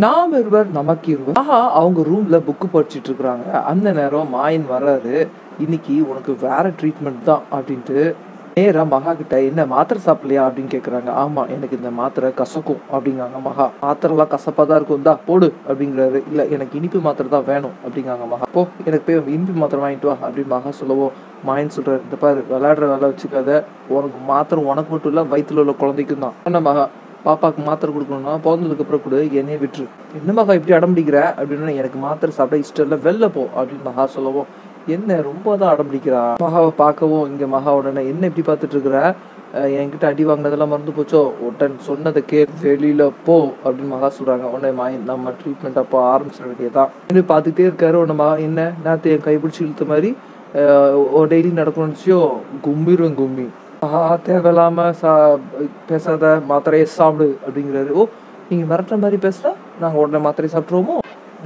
நாம் இருவர் நமக்கு இருவர் ஆஹா அவங்க ரூம்ல புக்கு படிச்சுட்டு இருக்கிறாங்க. அந்த நேரம் மாயன் வர்றாரு. இன்னைக்கு உனக்கு வேற ட்ரீட்மெண்ட் தான் அப்படின்ட்டு நேராக மகா கிட்ட என்ன மாத்திரை சாப்பிடலையா? அப்படின்னு கேக்குறாங்க. ஆமா எனக்கு இந்த மாத்திரை கசக்கும் அப்படிங்காங்க மகா. மாத்திரைலாம் கசப்பாக தான் இருக்கும். தா போடு அப்படிங்கிறாரு. இல்ல எனக்கு இனிப்பு மாத்திரை தான் வேணும் அப்படிங்காங்க மகா. போ எனக்கு போய் இனிப்பு மாத்திரை வாங்கிட்டு வா அப்படின்னு மகா சொல்லவும். மாயன் சொல்றாரு இந்த பாரு விளையாடுற வேலை வச்சுக்காத. உனக்கு மாத்திரை உனக்கு மட்டும் இல்ல வயிற்றுல உள்ள குழந்தைக்கும் தான். என்ன மகா பாப்பாவுக்கு மாத்திரை கொடுக்கணும்னா பிறந்ததுக்கப்புறம் கூட என்னைய விட்டுரு. என்ன மகா இப்படி அடம்பிடிக்கிற? அப்படின்னா அப்படின்னு எனக்கு மாத்திரை சாப்பிட இஷ்டம் இல்லை வெளில போ அப்படின்னு மகா சொல்லவும் என்ன ரொம்ப தான் அடம் பிடிக்கிறா மகாவை பார்க்கவும் இங்கே மகா உடனே என்ன இப்படி பார்த்துட்டு இருக்கிற? என்கிட்ட அடி வாங்கினதெல்லாம் மறந்து போச்சோ? உடன் சொன்னதை கே வெளியில போ அப்படின்னு மகா சொல்றாங்க. உடனே மாய் நம்ம ட்ரீட்மெண்ட் அப்போ ஆரம்பிச்சிட வேண்டியதான் இன்னும் பார்த்துட்டே இருக்காரு உடனே மகா. என்ன? நேற்று என் கைப்பிடிச்சு இழுத்த மாதிரி டெய்லி நடக்கணும்னுச்சியோ கும்பிடுவேன் கும்பி ஆஹா தேவையில்லாம சா பேசாத மாத்திரையை சாப்பிடு அப்படிங்கிறாரு. ஓ நீங்க மிரட்டுற மாதிரி பேசுனா நாங்க உடனே மாத்திரை சாப்பிட்ருவோமோ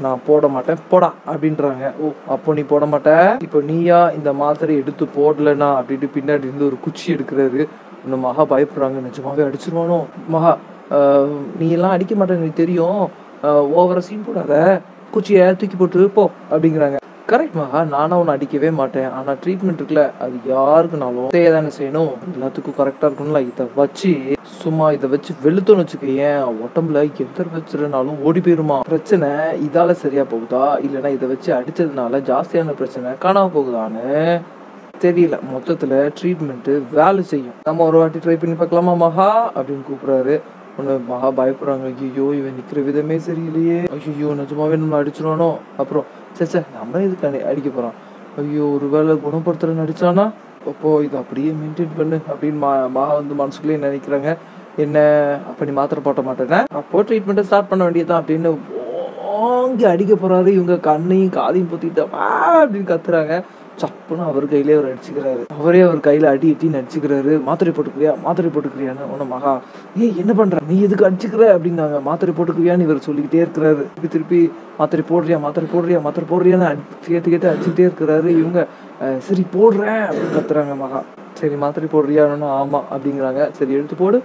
நான் போட மாட்டேன் போடா அப்படின்றாங்க. ஓ அப்போ நீ போட மாட்ட. இப்போ நீயா இந்த மாத்திரை எடுத்து போடலனா அப்படின்ட்டு பின்னாடி இருந்து ஒரு குச்சி எடுக்கிறாரு. இன்னும் மகா பயப்படுறாங்க நிஜமாவே அடிச்சிருவானோ? மகா நீ எல்லாம் அடிக்க மாட்டேன்னு எனக்கு தெரியும். ஓவரா சீன் போடாத. குச்சியை தூக்கி போட்டு போ அப்படிங்கிறாங்க. கரெக்ட் மகா நானும் அவனை அடிக்கவே மாட்டேன். ஆனால் ட்ரீட்மெண்ட் இருக்குல்ல அது யாருக்குனாலும் செய்ய தானே செய்யணும். எல்லாத்துக்கும் கரெக்டாக இருக்கணும்ல. இதை வச்சு சும்மா இதை வச்சு வெளுத்தோன்னு வச்சுக்கேன் உடம்புல எந்த வச்சிருந்தாலும் ஓடி போயிருமா? பிரச்சனை இதால சரியா போகுதா? இல்லைன்னா இதை வச்சு அடிச்சதுனால ஜாஸ்தியான பிரச்சனை காணாம போகுதான்னு தெரியல. மொத்தத்துல ட்ரீட்மெண்ட் வேலை செய்யும். நம்ம ஒரு வாட்டி ட்ரை பண்ணி பார்க்கலாமா மகா? அப்படின்னு கூப்பிடுறாரு. ஒன்று மகா பயப்படுறாங்க. ஐயோ இவன் நிக்கிற விதமே சரியில்லையே. ஐயோ நிஜமாவே நம்ம அடிச்சிருவானோ? அப்புறம் சரி சே நம்ம இதுக்கு அடி- அடிக்க போகிறோம் ஐயோ ஒரு வேளை குணப்படுத்துற நடிச்சானா? அப்போ இதை அப்படியே மெயின்டைன் பண்ணு அப்படின்னு மா மா வந்து மனசுக்குள்ளேயே நினைக்கிறாங்க. என்ன அப்படி நீ மாத்திரை போட்ட மாட்டேன்னா அப்போ ட்ரீட்மெண்ட்டை ஸ்டார்ட் பண்ண வேண்டியதுதான் அப்படின்னு ஓங்கி அடிக்க போகிறாரு இவங்க கண்ணையும் காதையும் பொத்திட்டு அப்படின்னு கத்துறாங்க. சப்புன்னு அவர் கையிலே அவர் அடிச்சுக்கிறாரு. அவரே அவர் கையில அடி இட்டின்னு அடிச்சுக்கிறாரு. மாத்திரை போட்டுக்கிறியா? மாத்திரை போட்டுக்கிறியான்னு உன மகா ஏய் என்ன பண்ற? நீ எதுக்கு அடிச்சுக்கிற? அப்படின்னாங்க. மாத்திரை போட்டுக்குவியான்னு இவர் சொல்லிக்கிட்டே இருக்கிறாரு. திருப்பி திருப்பி மாத்திரை போடுறியா? மாத்திரை போடுறியா? மாத்திரை போடுறியான்னு அடி- கேட்டு கேட்டு அடிச்சுக்கிட்டே இருக்கிறாரு. இவங்க சரி போடுறேன். அப்படின்னு கத்துறாங்க மகா. சரி மாத்திரை போடுறியான்னு ஆமா அப்படிங்கிறாங்க. சரி எடுத்து போடு.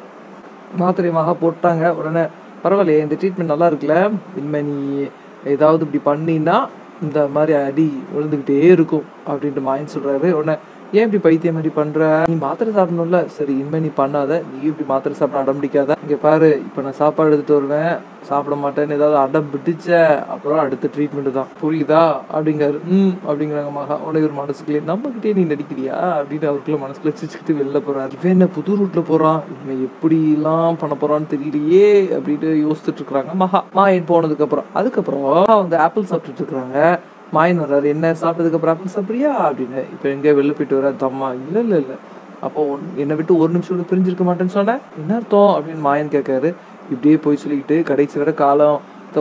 மாத்திரை மகா போட்டாங்க. உடனே பரவாயில்லையே இந்த ட்ரீட்மெண்ட் நல்லா இருக்குல்ல? இனிமே நீ ஏதாவது இப்படி பண்ணினா இந்த மாதிரி அடி விழுந்துக்கிட்டே இருக்கும் அப்படின்ட்டு மாயன் சொல்கிறாரு உடனே ஏன் இப்படி பைத்தியம் மாதிரி பண்ற? நீ மாத்திரை சாப்பிடணும்ல. சரி இனிமே நீ பண்ணாத. நீ இப்படி மாத்திரை சாப்பிட அடம் பிடிக்காத இங்க பாரு இப்ப நான் சாப்பாடு எடுத்துட்டு வருவேன். சாப்பிட மாட்டேன்னு ஏதாவது அடம் பிடிச்ச அப்புறம் அடுத்த ட்ரீட்மெண்ட் தான். புரியுதா? அப்படிங்கிறாரு. ம் அப்படிங்கிறாங்க மகா. உடனே ஒரு மனசுக்குள்ளே நம்ம கிட்டே நீ நடிக்கிறியா? அப்படின்னு அவருக்குள்ள மனசுக்குள்ள சிரிச்சுக்கிட்டு வெளில போறாரு. இவன் என்ன புது ரூட்ல போறான்? இவன் எப்படி எல்லாம் பண்ண போறான்னு தெரியலையே அப்படின்னு யோசிச்சுட்டு இருக்கிறாங்க மகா. மாயன் போனதுக்கு அப்புறம் அதுக்கப்புறம் மகா வந்து ஆப்பிள் சாப்பிட்டுட்டு இருக்கிறாங்க. மாயன் வர்றாரு என்ன சாப்பிட்டதுக்கு அப்புறம் அப்படியா அப்படின்னு. இப்போ எங்கேயோ வெளில போயிட்டு வர தம்மா இல்லை இல்லை இல்லை. அப்போ என்னை விட்டு ஒரு நிமிஷம் கூட பிரிஞ்சிருக்க மாட்டேன்னு சொன்னேன். என்ன அர்த்தம்? அப்படின்னு மாயன் கேட்காரு. இப்படியே போய் சொல்லிக்கிட்டு கடைசி வர காலம்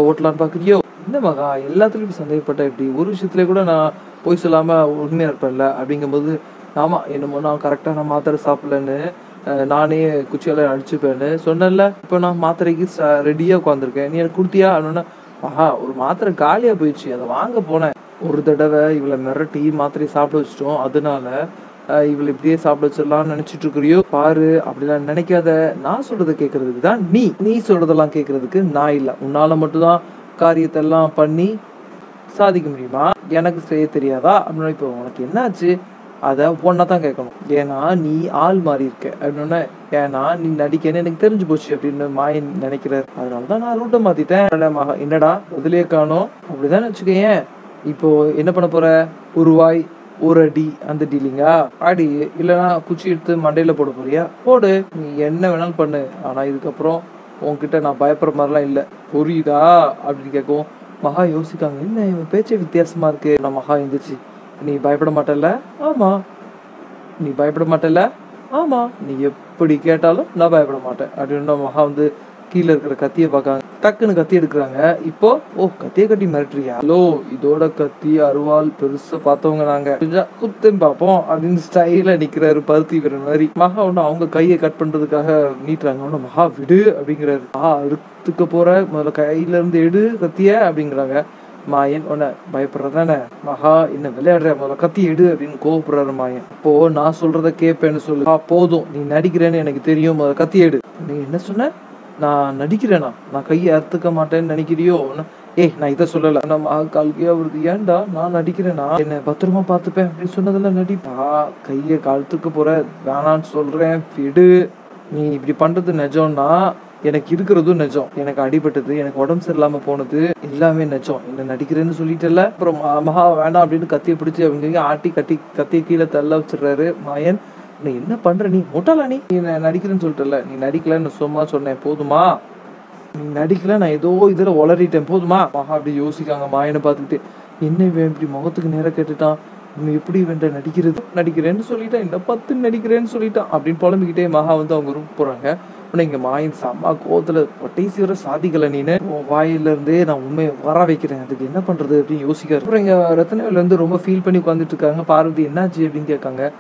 ஓட்டலான்னு பார்க்குறியோ என்ன மகா எல்லாத்துலேயும் சந்தேகப்பட்டேன் இப்படி ஒரு விஷயத்துல கூட நான் போய் சொல்லாமல் உண்மையாக இருப்பேன்ல? அப்படிங்கும்போது ஆமா என்னமோ நான் கரெக்டாக நான் மாத்திரை சாப்பிடலன்னு நானே குச்சியால அடிச்சுப்பேன்னு சொன்னேன்ல. இப்போ நான் மாத்திரைக்கு ரெடியாக உட்காந்துருக்கேன் நீ எனக்கு கொடுத்தியா? அப்படின்னா ஆஹா ஒரு மாத்திரை காலியாக போயிடுச்சு. அதை வாங்க போனேன். ஒரு தடவை இவளை மிரட்டி மாத்திரையை சாப்பிட வச்சிட்டோம். அதனால இவளை இப்படியே சாப்பிட வச்சிடலாம்னு நினைச்சிட்டு இருக்கிறியோ? பாரு அப்படிலாம் நினைக்காத. நான் சொல்றதை கேட்கறதுக்கு தான் நீ. நீ சொல்றதெல்லாம் கேட்கறதுக்கு நான் இல்லை. உன்னால மட்டும்தான் காரியத்தெல்லாம் பண்ணி சாதிக்க முடியுமா? எனக்கு செய்ய தெரியாதா? அப்படின்னா இப்போ உனக்கு என்னாச்சு? அதை ஒன்னா தான் கேட்கணும். ஏன்னா நீ ஆள் மாறி இருக்க. அப்படின்னா ஏன்னா நீ நடிக்கன்னு எனக்கு தெரிஞ்சு போச்சு அப்படின்னு மாயன் நினைக்கிறார். அதனால தான் நான் ரூட்டை மாத்திட்டேன். என்னடா பதிலே காணோம். அப்படிதான் வச்சுக்கேன் இப்போ என்ன பண்ண போற? ஒரு வாய் ஒரு அடி அந்த டீலிங்கா அடி இல்லைன்னா குச்சி எடுத்து மண்டையில போட போறியா? போடு. நீ என்ன வேணாலும் பண்ணு. ஆனா இதுக்கப்புறம் உன்கிட்ட நான் பயப்படுற மாதிரிலாம் இல்லை. புரியுதா? அப்படின்னு கேட்கவும் மகா யோசிக்காங்க என்ன இவன் பேச்சே வித்தியாசமா இருக்கு? நான் மகா எந்திரிச்சு நீ பயப்பட மாட்டல ஆமா. நீ பயப்பட மாட்டல ஆமா. நீ எப்படி கேட்டாலும் நான் பயப்பட மாட்டேன். அப்படின்னு மகா வந்து கீழே இருக்கிற கத்தியை பார்க்காங்க டக்குன்னு கத்தி எடுக்கிறாங்க. இப்போ ஓ கத்தியை கட்டி மிரட்டுறியா? ஹலோ இதோட கத்தி அருவாள் பெருசா பார்த்தவங்க நாங்க. கொஞ்சம் பார்ப்போம் அப்படின்னு ஸ்டைல நிக்கிறாரு பருத்தி வீரன் மாதிரி. மகா ஒண்ணு அவங்க கையை கட் பண்றதுக்காக நீட்டுறாங்க ஒண்ணு மகா விடு அப்படிங்கிறாரு. ஆ அறுத்துக்க போற முதல்ல கையில இருந்து எடு கத்திய அப்படிங்கிறாங்க. மாயன் உன்னை பயப்படுறதானே? மகா என்ன விளையாடுற? முதல்ல கத்தி எடு அப்படின்னு கோவப்படுறாரு மாயன். இப்போ நான் சொல்றத கேட்பேன்னு சொல்லு. போதும். நீ நடிக்கிறேன்னு எனக்கு தெரியும். முதல்ல கத்தி எடு. நீ என்ன சொன்ன? நான் நடிக்கிறேனா? நான் கையை அறுத்துக்க மாட்டேன்னு நினைக்கிறியோ? ஏய் நான் இதை சொல்லல. நம்ம காலுக்கு அவருக்கு ஏன்டா? நான் நடிக்கிறேனா? என்ன பத்திரமா பார்த்துப்பேன் அப்படின்னு சொன்னதுல நடிப்பா கையை காலத்துக்கு போற. வேணான்னு சொல்றேன். விடு. நீ இப்படி பண்றது நிஜம்னா எனக்கு இருக்கிறதும் நிஜம். எனக்கு அடிபட்டது எனக்கு உடம்பு சரியில்லாம போனது எல்லாமே நிஜம். என்ன நடிக்கிறேன்னு சொல்லிட்டல அப்புறம் மகா வேண்டாம் அப்படின்னு கத்தியை பிடிச்சி அவங்க ஆட்டி கட்டி கத்தியை கீழே தள்ள வச்சிடுறாரு. மாயன். நீ என்ன பண்ற? நீ முட்டாளா நீ? நீ நான் நடிக்கிறேன்னு சொல்லிட்டல நீ நடிக்கலன்னு சும்மா சொன்னேன். போதுமா? நீ நடிக்கல நான் ஏதோ இதுல உளறிட்டேன். போதுமா? மகா அப்படி யோசிக்காங்க மாயனை பார்த்துக்கிட்டு. என்ன இவன் இப்படி முகத்துக்கு நேரம் கேட்டுட்டான்? இவன் எப்படி இவன் நடிக்கிறது? நடிக்கிறேன்னு சொல்லிட்டான். இந்த பத்து நடிக்கிறேன்னு சொல்லிட்டான். அப்படின்னு புலம்பிக்கிட்டே மகா வந்து அவங்க ரூம் போறாங்க. உடனே இங்க மாயன் செம்ம கோவத்துல ஒட்டைசி வர சாதிக்கல நீனு? உன் வாயில இருந்தே நான் உண்மையை வர வைக்கிறேன். அதுக்கு என்ன பண்றது? அப்படின்னு யோசிக்காரு. அப்புறம் இங்க ரத்னவேல இருந்து ரொம்ப ஃபீல் பண்ணி உட்காந்துட்டு இருக்காங்க. பார்வதி என்னாச்சு? அப்படின்னு கேட்காங்க.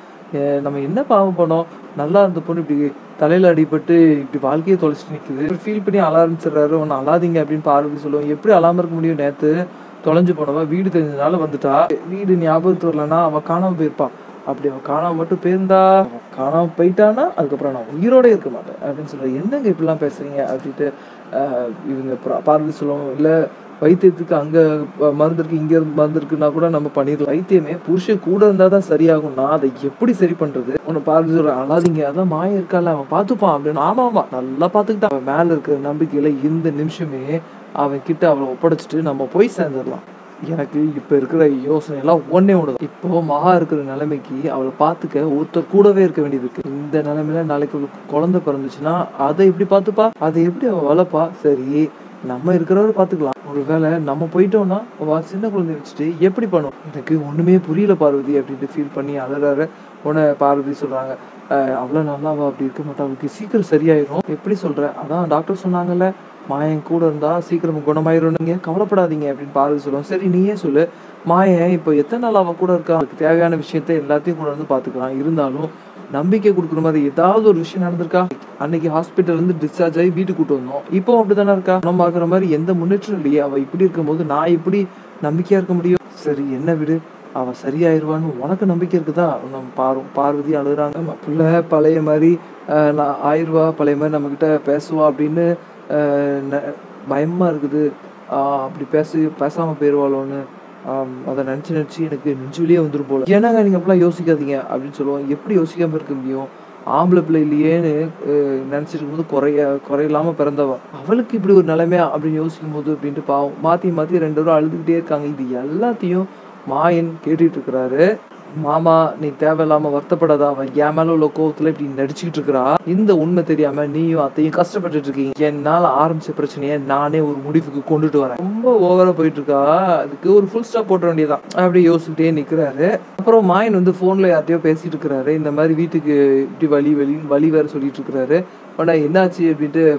நம்ம என்ன பாவம் பண்ணோம்? நல்லா இருந்த பொண்ணு இப்படி தலையில அடிபட்டு இப்படி வாழ்க்கையை தொலைச்சிட்டு நிக்குது. ஃபீல் பண்ணி அழ ஆரம்பிச்சிடுறாரு ஒன்னு அழாதீங்க அப்படின்னு பார்வதி சொல்லுவோம். எப்படி அழாம இருக்க முடியும்? நேத்து தொலைஞ்சு போனவா வீடு தெரிஞ்சதுனால வந்துட்டா. வீடு ஞாபகத்து வரலன்னா அவன் காணாம போயிருப்பா. அப்படி அவன் காணாம மட்டும் போயிருந்தா காணாம போயிட்டானா அதுக்கப்புறம் நான் உயிரோட இருக்க மாட்டேன் அப்படின்னு சொல்ற என்னங்க இப்படிலாம் பேசுறீங்க? அப்படின்ட்டு இவங்க பார்வதி சொல்லுவோம். இல்ல வைத்தியத்துக்கு அங்கே அஹ், இங்கே இருந்து மருந்துருக்குன்னா கூட நம்ம பண்ணிடலாம். வைத்தியமே புருஷன் கூட இருந்தால் தான் சரியாகும். நான் அதை எப்படி சரி பண்ணுறது உன்னை பார்த்து சொல்றேன். அழாதீங்க. அதான் மாய இருக்கால. அவன் பார்த்துப்பான் அப்படின்னு. ஆமா ஆமாம் நல்லா பார்த்துக்கிட்டான். அவன் மேலே இருக்கிற நம்பிக்கையில் இந்த நிமிஷமே அவன் கிட்ட அவளை ஒப்படைச்சிட்டு நம்ம போய் சேர்ந்துடலாம். எனக்கு இப்போ இருக்கிற யோசனை எல்லாம் ஒன்னே இப்போ மகா இருக்கிற நிலைமைக்கு அவளை பார்த்துக்க ஒருத்தர் கூடவே இருக்க வேண்டியது இருக்கு. இந்த நிலைமையில நாளைக்கு அவளுக்கு குழந்தை பிறந்துச்சுன்னா அதை எப்படி பார்த்துப்பா? அதை எப்படி அவள் வளர்ப்பா? சரி நம்ம இருக்கிறவரை பார்த்துக்கலாம். ஒரு வேலை நம்ம போயிட்டோம்னா அவ சின்ன குழந்தைய வச்சுட்டு எப்படி பண்ணும்? எனக்கு ஒண்ணுமே புரியல பார்வதி அப்படின்ட்டு ஃபீல் பண்ணி அலறாரு உன பார்வதி சொல்றாங்க. அவ்வளோ நல்லா அவள் அப்படி இருக்க மாட்டா. அவளுக்கு சீக்கிரம் சரியாயிரும். எப்படி சொல்ற? அதான் டாக்டர் சொன்னாங்கல்ல மாயன் கூட இருந்தா சீக்கிரம் குணமாயிரும்னுங்க. கவலைப்படாதீங்க அப்படின்னு பார்வதி சொல்லுவோம் சரி நீயே சொல்லு. மாயன் இப்போ எத்தனை நாள் அவன் கூட இருக்கா? அவளுக்கு தேவையான விஷயத்த எல்லாத்தையும் கூட வந்து பாத்துக்கலாம் இருந்தாலும் நம்பிக்கை கொடுக்குற மாதிரி ஏதாவது ஒரு விஷயம் நடந்திருக்கா? அன்னைக்கு ஹாஸ்பிட்டல் இருந்து டிஸ்சார்ஜ் ஆகி வீட்டுக்கு கூட்டு வந்தோம். இப்போ அப்படிதானே இருக்கா? நம்ம பாக்குற மாதிரி எந்த முன்னேற்றம் இல்லையே. அவ இப்படி இருக்கும்போது நான் எப்படி நம்பிக்கையா இருக்க முடியும்? சரி என்ன விடு. அவ சரியாயிருவான்னு உனக்கு நம்பிக்கை இருக்குதா? நம்ம பாரு பார்வதி அழுகுறாங்க. நம்ம பிள்ளை பழைய மாதிரி நான் ஆயிடுவா பழைய மாதிரி நம்ம கிட்ட பேசுவா அப்படின்னு ந- பயமா இருக்குது. அப்படி பேசி பேசாம போயிடுவாளோன்னு அதை நினச்சி நினச்சி எனக்கு நெஞ்சுலேயே வந்துடும் போல. ஏன்னாங்க நீங்கள் அப்படிலாம் யோசிக்காதீங்க அப்படின்னு சொல்லுவோம் எப்படி யோசிக்காமல் இருக்க முடியும்? ஆம்பளை பிள்ளை இல்லையேன்னு அஹ், போது இருக்கும்போது குறைய குறையில்லாம பிறந்தவ. அவளுக்கு இப்படி ஒரு நிலைமையா அப்படின்னு யோசிக்கும் போது அப்படின்ட்டு பாவம். மாற்றி மாற்றி ரெண்டு பேரும் அழுதுகிட்டே இருக்காங்க. இது எல்லாத்தையும் மாயன் கேட்டுட்டு இருக்கிறாரு. மாமா நீ தேவையில்லாம வருத்தப்படாத அவன் என் மேல உள்ள கோவத்துல இப்படி நடிச்சுக்கிட்டு இருக்கிறா. இந்த உண்மை தெரியாம நீயும் அத்தையும் கஷ்டப்பட்டுட்டு இருக்கீங்க. என்னால ஆரம்பிச்ச பிரச்சனையை நானே ஒரு முடிவுக்கு கொண்டுட்டு வரேன். ரொம்ப ஓவரா போயிட்டு இருக்கா. அதுக்கு ஒரு ஃபுல் ஸ்டாப் போட்ட வேண்டியதான் அப்படி யோசிச்சுட்டே நிக்கிறாரு. அப்புறம் மாயன் வந்து போன்ல யார்ட்டையோ பேசிட்டு இருக்கிறாரு. இந்த மாதிரி வீட்டுக்கு இப்படி வழி வழி வழி வேற சொல்லிட்டு இருக்கிறாரு. ஆனா என்னாச்சு? அப்படின்ட்டு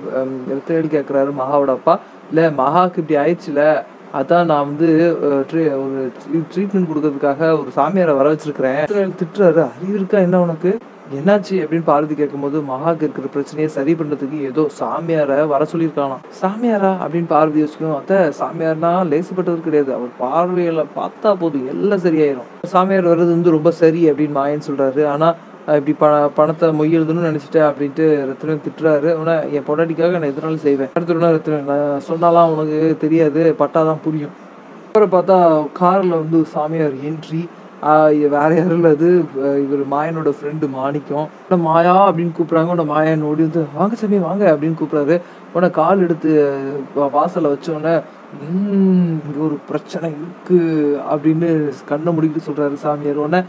தேடி கேட்கிறாரு மகாவோட அப்பா. இல்ல மகாக்கு இப்படி ஆயிடுச்சுல. அதான் நான் வந்து ட்ரீ- ஒரு ட்ரீட்மெண்ட் கொடுக்கறதுக்காக ஒரு சாமியாரை வர வச்சிருக்கிறேன். திட்டுறாரு. அறிவு இருக்கா? என்ன உனக்கு? என்னாச்சு? அப்படின்னு பார்வதி கேட்கும்போது மகாக்கு இருக்கிற பிரச்சனையை சரி பண்ணுறதுக்கு ஏதோ சாமியாரை வர சொல்லியிருக்கானாம் சாமியாரா? அப்படின்னு பார்வதி யோசிக்கணும். அத்த சாமியார்னா லேசுப்பட்டவர் கிடையாது. அவர் பார்வையில பார்த்தா போதும். எல்லாம் சரியாயிரும். சாமியார் வர்றது வந்து ரொம்ப சரி அப்படின்னு மாயன் சொல்றாரு. ஆனா இப்படி ப பணத்தை மொய்யெழுதுன்னு நினச்சிட்டேன் அப்படின்ட்டு ரத்னன் திட்டுறாரு. உடனே என் பொண்டாட்டிக்காக நான் எதனாலும் செய்வேன். அடுத்த ரத்னன் நான் சொன்னாலாம் உனக்கு தெரியாது பட்டாதான் புரியும். அப்புறம் பார்த்தா காரில் வந்து சாமியார் என்ட்ரி வேற யாரும் இல்லை அது இவர் மாயனோட ஃப்ரெண்டு மாணிக்கம். உடனே மாயா அப்படின்னு கூப்பிட்றாங்க உன்னை மாயன் ஓடி வந்து வாங்க சாமி வாங்க அப்படின்னு கூப்பிட்றாரு. உன்னை கால் எடுத்து வாசலை வச்சோடனே இங்கே ஒரு பிரச்சனை இருக்கு அப்படின்னு கண்ணை முடிக்கிட்டு சொல்கிறாரு சாமியார். உடனே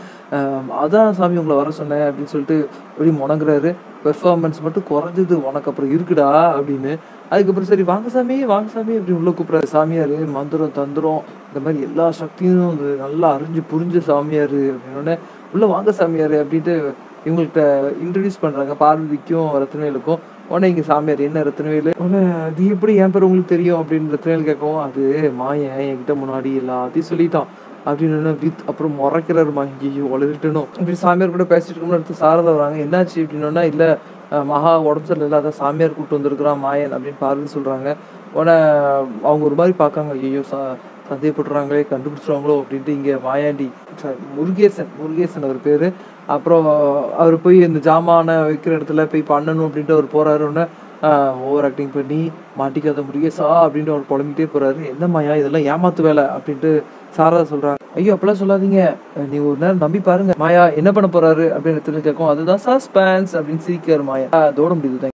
அதான் சாமி உங்களை வர சொன்னேன் அப்படின்னு சொல்லிட்டு அப்படி முணங்குறாரு. பெர்ஃபார்மன்ஸ் மட்டும் குறைஞ்சது உனக்கு அப்புறம் இருக்குடா அப்படின்னு. அதுக்கப்புறம் சரி வாங்க சாமி வாங்க சாமி அப்படி உள்ள கூப்பிடுறாரு. சாமியார் மந்திரம் தந்திரம் இந்த மாதிரி எல்லா சக்தியும் அது நல்லா அறிஞ்சு புரிஞ்ச சாமியார். அப்படின்னோடனே உள்ள வாங்க சாமியார் அப்படின்ட்டு இவங்கள்ட்ட இன்ட்ரடியூஸ் பண்ணுறாங்க பார்வதிக்கும் ரத்னவேலுக்கும். உடனே இங்கே சாமியார் என்ன ரத்னவேலு? உடனே அது எப்படி என் பேர் உங்களுக்கு தெரியும்? அப்படின்னு ரத்னவேல் கேட்கவும் அது மாயன் என்கிட்ட முன்னாடி எல்லாத்தையும் சொல்லிட்டான். அப்படின்னு வித் அப்புறம் முறைக்கிறாருமா ஐயோ வளர்ட்டணும் அப்படி சாமியார் கூட பேசிட்டு இருக்கோம்னு அடுத்து சாரதா வராங்க. என்னாச்சு? அப்படின்னா இல்லை மகா உடம்பு சரியில்லை இல்லாத சாமியார் கூட்டு வந்திருக்கிறான் மாயன் அப்படின்னு பார்வதி சொல்கிறாங்க உடனே அவங்க ஒரு மாதிரி பார்க்காங்க. ஐயோ சா சந்தேகப்படுறாங்களே கண்டுபிடிச்சிருவாங்களோ அப்படின்ட்டு இங்கே மாயாண்டி முருகேசன் முருகேசன் அவர் பேர். அப்புறம் அவர் போய் இந்த ஜாமான வைக்கிற இடத்துல போய் பண்ணணும் அப்படின்ட்டு அவர் போகிறாரு உடனே ஓவர் ஆக்டிங் பண்ணி மாட்டிக்காத முருகேசா அப்படின்ட்டு அவர் புலம்பிகிட்டே போகிறாரு என்ன மாயா இதெல்லாம் ஏமாத்து வேலை அப்படின்ட்டு சாரதா சொல்கிறாங்க ஐயோ அப்பெல்லாம் சொல்லாதீங்க. நீ ஒரு நேரம் நம்பி பாருங்க. மாயா என்ன பண்ண போறாரு? அப்படின்னு தெரிஞ்சு கேட்கும். அதுதான் சஸ்பென்ஸ் அப்படின்னு சிரிக்கிறார் மாயா. அதோட முடியுது.